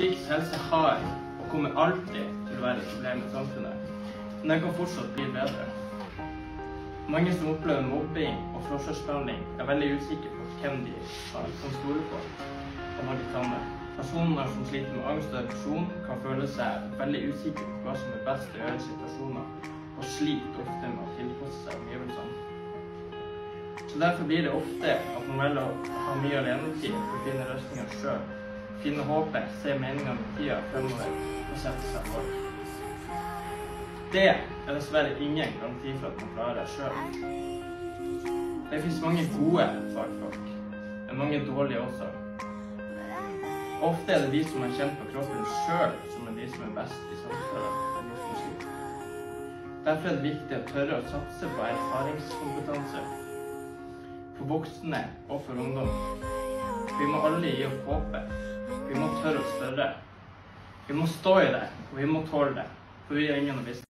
Psykisk helse har og kommer alltid til å være et problem i samfunnet, men den kan fortsatt bli bedre. Mange som opplever mobbing og forskjellsbehandling, er veldig usikre på hvem de kan stole på og når de kan med. Personer som sliter med angst og depresjon, kan føle seg veldig usikre på hva som er best å gjøre i situasjoner, og sliter ofte med å tilpasse seg omgivelsene. Så Derfor blir det ofte at man velger å ha mye alenetid for å finne løsninger sjøl, finne håpet, se meninga med tida fremover og sette seg mål. Det er dessverre ingen garanti for at man klarer det sjøl. Det fins mange gode fagfolk, men mange dårlige også. Ofte er det de som har kjent på kroppen sjøl, som er de som er best i sliter. Derfor er det viktig å tørre å satse på erfaringskompetanse for voksne og for ungdom. Vi må alle gi opp håpet. Tørre å spørre. Vi må stå i det, og vi må tåle det. For vi er ingen å miste.